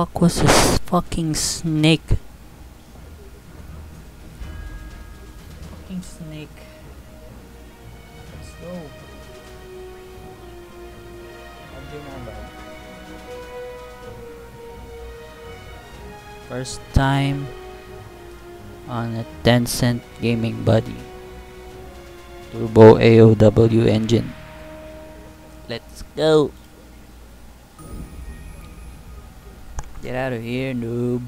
fuck was this fucking snake? Fucking snake. Let's go. First time on a Tencent gaming buddy. Turbo AOW engine. Let's go. Get out of here, noob.